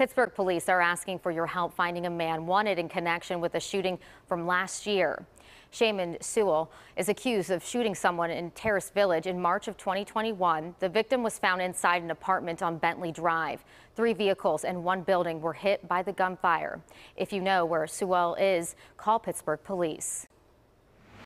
Pittsburgh police are asking for your help finding a man wanted in connection with a shooting from last year. Shaman Sewell is accused of shooting someone in Terrace Village in March of 2021. The victim was found inside an apartment on Bentley Drive. Three vehicles and one building were hit by the gunfire. If you know where Sewell is, call Pittsburgh police.